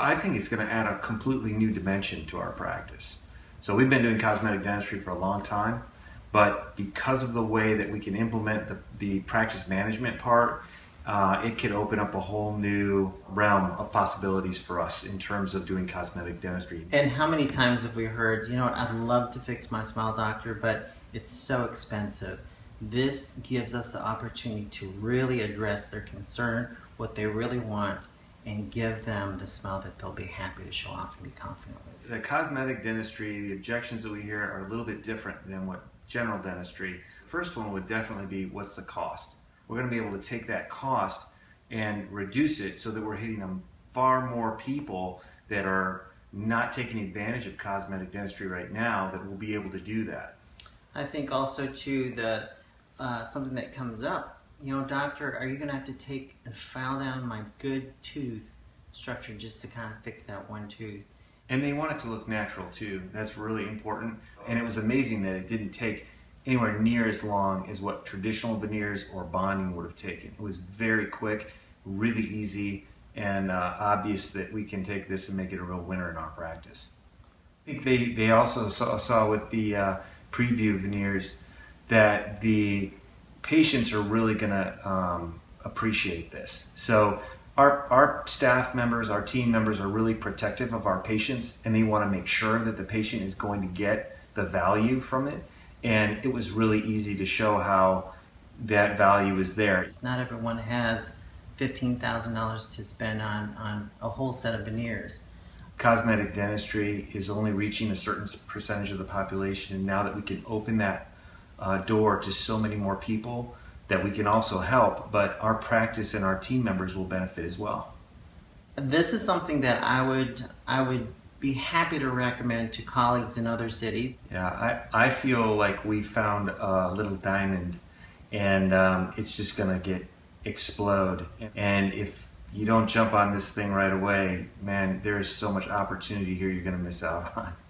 I think it's going to add a completely new dimension to our practice. So we've been doing cosmetic dentistry for a long time, but because of the way that we can implement the, the practice management part, uh, it could open up a whole new realm of possibilities for us in terms of doing cosmetic dentistry. And how many times have we heard, you know I'd love to fix my smile doctor, but it's so expensive. This gives us the opportunity to really address their concern, what they really want, and give them the smile that they'll be happy to show off and be confident with. The cosmetic dentistry, the objections that we hear are a little bit different than what general dentistry. First one would definitely be what's the cost? We're going to be able to take that cost and reduce it so that we're hitting them far more people that are not taking advantage of cosmetic dentistry right now that will be able to do that. I think also too the uh, something that comes up. You know, doctor, are you going to have to take and file down my good tooth structure just to kind of fix that one tooth? And they want it to look natural too. That's really important. And it was amazing that it didn't take anywhere near as long as what traditional veneers or bonding would have taken. It was very quick, really easy, and uh, obvious that we can take this and make it a real winner in our practice. I think they, they also saw, saw with the uh, preview veneers that the patients are really going to um, appreciate this. So our, our staff members, our team members are really protective of our patients and they want to make sure that the patient is going to get the value from it and it was really easy to show how that value is there. It's not everyone has $15,000 to spend on, on a whole set of veneers. Cosmetic dentistry is only reaching a certain percentage of the population, and now that we can open that uh, door to so many more people, that we can also help, but our practice and our team members will benefit as well. This is something that I would I would be happy to recommend to colleagues in other cities. Yeah, I, I feel like we found a little diamond and um, it's just going to get explode. And if you don't jump on this thing right away, man, there is so much opportunity here you're going to miss out on.